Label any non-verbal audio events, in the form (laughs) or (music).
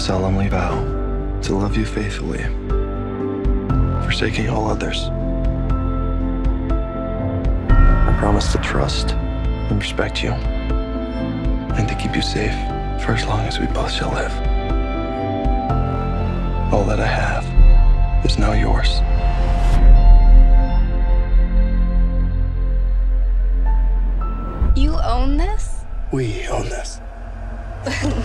solemnly vow to love you faithfully, forsaking all others. I promise to trust and respect you, and to keep you safe for as long as we both shall live. All that I have is now yours. You own this? We own this. (laughs)